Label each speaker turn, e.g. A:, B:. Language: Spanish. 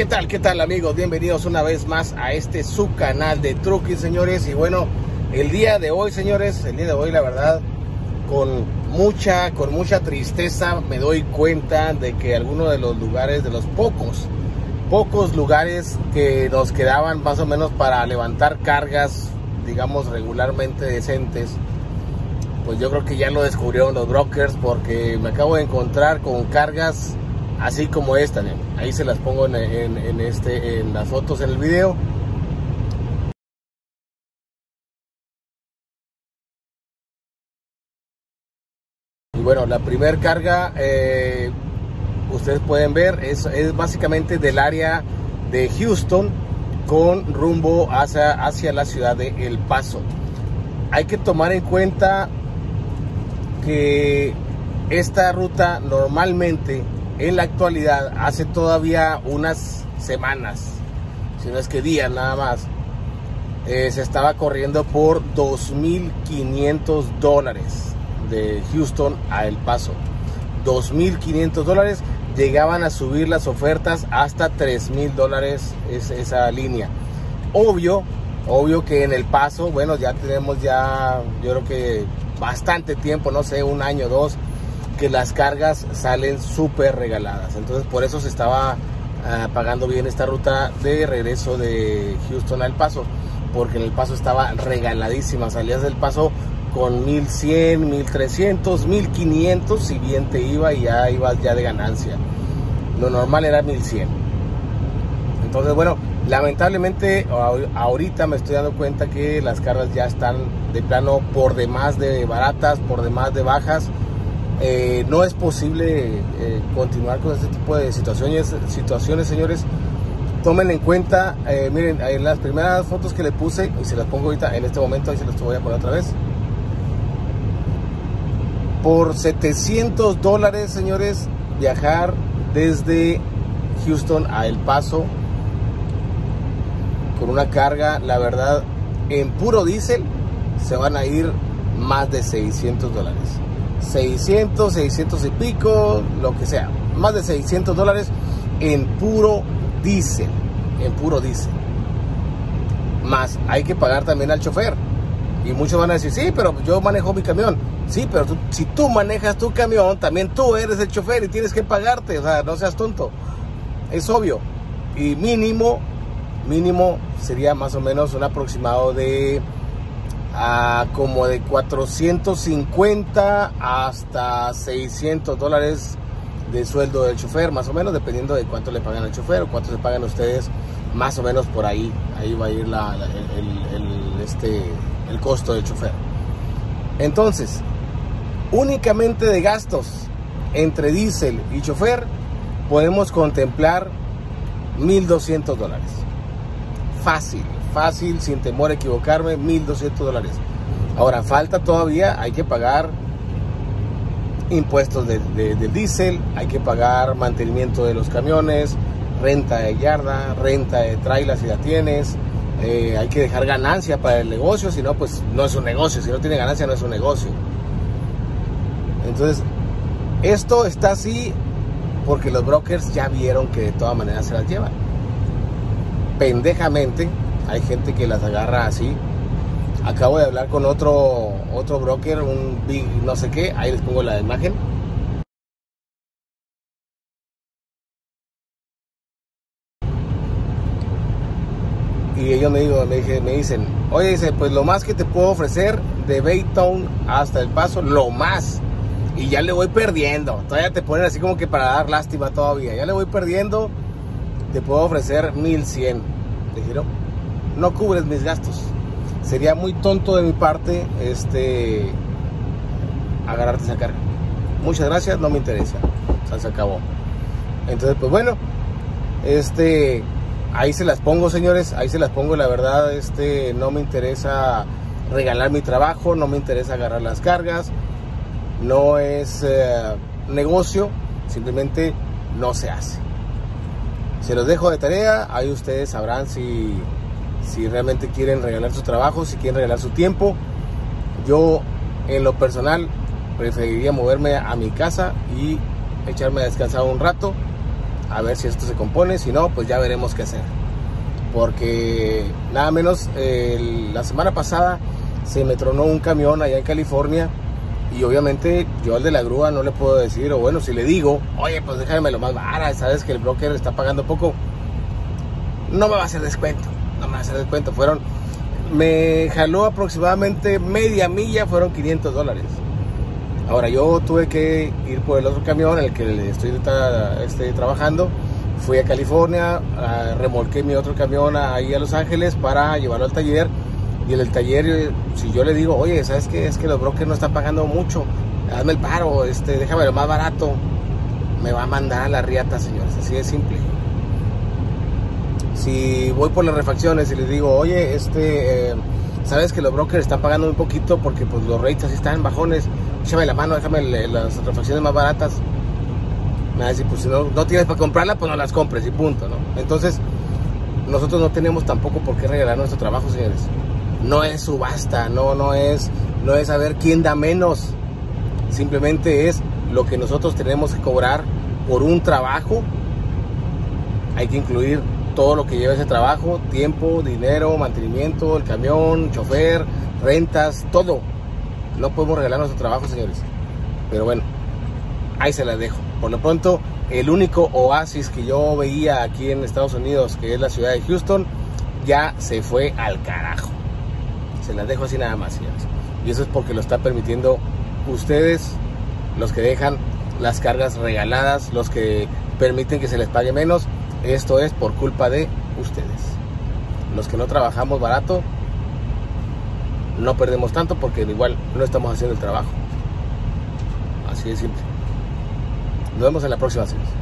A: ¿qué tal? ¿Qué tal amigos? Bienvenidos una vez más a este su canal de trucking, señores. Y bueno, el día de hoy, señores, el día de hoy, la verdad, con mucha, con mucha tristeza me doy cuenta de que algunos de los lugares, de los pocos, pocos lugares que nos quedaban más o menos para levantar cargas, digamos, regularmente decentes, pues yo creo que ya lo descubrieron los brokers porque me acabo de encontrar con cargas así como esta. Ahí se las pongo en, en, este, en las fotos en el video. Y bueno, la primer carga, eh, ustedes pueden ver, es, es, básicamente del área de Houston con rumbo hacia, hacia la ciudad de El Paso. Hay que tomar en cuenta que esta ruta normalmente en la actualidad, hace todavía unas semanas, si no es que días nada más, eh, se estaba corriendo por 2.500 dólares de Houston a El Paso. 2.500 dólares, llegaban a subir las ofertas hasta 3.000 dólares es esa línea. Obvio, obvio que en El Paso, bueno, ya tenemos ya, yo creo que bastante tiempo, no sé, un año, dos, que las cargas salen súper regaladas. Entonces por eso se estaba uh, pagando bien esta ruta de regreso de Houston al Paso, porque en el Paso estaba regaladísima. Salías del Paso con 1100, 1300, 1500, si bien te iba y ya ibas ya de ganancia. Lo normal era 1100. Entonces, bueno, lamentablemente ahorita me estoy dando cuenta que las cargas ya están de plano por demás de baratas, por demás de bajas eh, no es posible eh, continuar con este tipo de situaciones, señores. Tomen en cuenta, eh, miren, en las primeras fotos que le puse, y se las pongo ahorita en este momento, ahí se las voy a poner otra vez. Por 700 dólares, señores, viajar desde Houston a El Paso con una carga, la verdad, en puro diésel se van a ir más de 600 dólares. 600, 600 y pico, lo que sea. Más de 600 dólares en puro diésel. En puro diésel. Más hay que pagar también al chofer. Y muchos van a decir, sí, pero yo manejo mi camión. Sí, pero si tú manejas tu camión, también tú eres el chofer y tienes que pagarte. O sea, no seas tonto. Es obvio. Y mínimo, mínimo sería más o menos un aproximado de a como de 450 hasta 600 dólares de sueldo del chofer, más o menos, dependiendo de cuánto le pagan al chofer o cuánto se pagan ustedes, más o menos por ahí, ahí va a ir la, el, este, el costo del chofer. Entonces, únicamente de gastos entre diésel y chofer, podemos contemplar 1.200 dólares. Fácil fácil, sin temor a equivocarme, 1.200 dólares. Ahora, falta todavía, hay que pagar impuestos de, del diésel, hay que pagar mantenimiento de los camiones, renta de yarda, renta de trailer si la tienes, eh, hay que dejar ganancia para el negocio, si no, pues no es un negocio, si no tiene ganancia no es un negocio. Entonces, esto está así porque los brokers ya vieron que de todas maneras se las llevan. Pendejamente, hay gente que las agarra así. Acabo de hablar con otro, otro broker, un big no sé qué, ahí les pongo la imagen. Y ellos me, digo, me, me dicen, oye, dice, pues lo más que te puedo ofrecer de Baytown hasta El Paso, lo más. Y ya le voy perdiendo. Todavía te ponen así como que para dar lástima todavía. Ya le voy perdiendo. Te puedo ofrecer 1100. Dijeron, no cubres mis gastos. Sería muy tonto de mi parte este agarrarte esa carga. Muchas gracias, no me interesa. Se acabó. Entonces, pues bueno, este ahí se las pongo, señores, ahí se las pongo, la verdad, este no me interesa regalar mi trabajo, no me interesa agarrar las cargas. No es eh, negocio, simplemente no se hace. Se los dejo de tarea, ahí ustedes sabrán si si realmente quieren regalar su trabajo, si quieren regalar su tiempo. Yo en lo personal preferiría moverme a mi casa y echarme a descansar un rato a ver si esto se compone, si no, pues ya veremos qué hacer. Porque nada menos la semana pasada se me tronó un camión allá en California y obviamente yo al de la grúa no le puedo decir, o bueno, si le digo, oye, pues déjame lo más barato, sabes que el broker está pagando poco, no me va a hacer descuento, no me a hacer descuento. Fueron, me jaló aproximadamente media milla, fueron 500 dólares. Ahora yo tuve que ir por el otro camión, el que estoy estoy trabajando. Fui a California, remolqué mi otro camión ahí a Los Ángeles para llevarlo al taller. Y en el taller, si yo le digo, oye, ¿sabes qué? Es que los brokers no están pagando mucho. Hazme el paro, este, déjame lo más barato. Me va a mandar a la riata, señores. Así de simple. Si voy por las refacciones y les digo, oye, este, eh, sabes que los brokers están pagando un poquito porque pues los rates así están bajones échame la mano, déjame las refacciones más baratas. Me va a decir, pues si no, no tienes para comprarla, pues no las compres y punto, ¿no? Entonces, nosotros no tenemos tampoco por qué regalar nuestro trabajo, señores. No es subasta, no, no es, no es saber quién da menos. Simplemente es lo que nosotros tenemos que cobrar por un trabajo. Hay que incluir todo lo que lleva ese trabajo, tiempo, dinero, mantenimiento, el camión, chofer, rentas, todo. No podemos regalar nuestro trabajo, señores. Pero bueno, ahí se las dejo. Por lo pronto, el único oasis que yo veía aquí en Estados Unidos, que es la ciudad de Houston, ya se fue al carajo. Se las dejo así nada más, señores. Y eso es porque lo está permitiendo ustedes, los que dejan las cargas regaladas, los que permiten que se les pague menos. Esto es por culpa de ustedes. Los que no trabajamos barato, no perdemos tanto porque igual no estamos haciendo el trabajo. Así de simple. Nos vemos en la próxima serie.